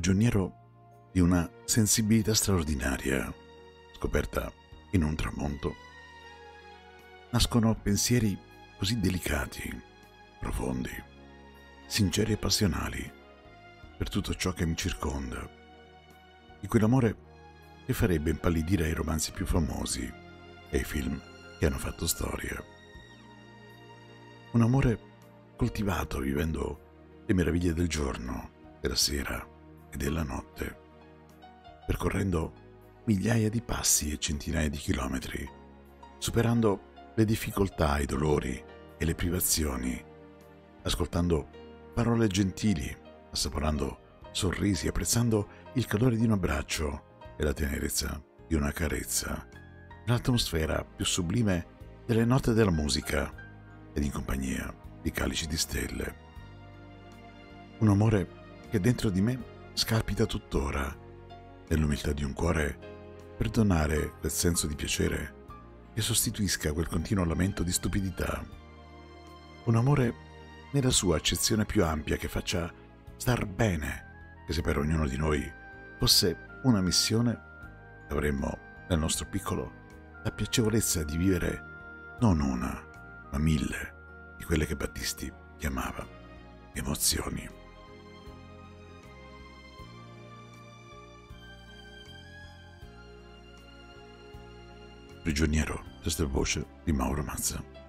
prigioniero di una sensibilità straordinaria, scoperta in un tramonto, nascono pensieri così delicati, profondi, sinceri e passionali per tutto ciò che mi circonda, di quell'amore che farebbe impallidire ai romanzi più famosi e ai film che hanno fatto storia. Un amore coltivato vivendo le meraviglie del giorno, della sera e della notte, percorrendo migliaia di passi e centinaia di chilometri, superando le difficoltà, i dolori e le privazioni, ascoltando parole gentili, assaporando sorrisi, apprezzando il calore di un abbraccio e la tenerezza di una carezza, l'atmosfera più sublime delle note della musica ed in compagnia di calici di stelle. Un amore che dentro di me scalpita tuttora nell'umiltà di un cuore per donare quel senso di piacere che sostituisca quel continuo lamento di stupidità. Un amore nella sua accezione più ampia che faccia star bene, che se per ognuno di noi fosse una missione, avremmo nel nostro piccolo la piacevolezza di vivere non una, ma mille di quelle che Battisti chiamava emozioni. Prigioniero, questa è voce di Mauro Mazza.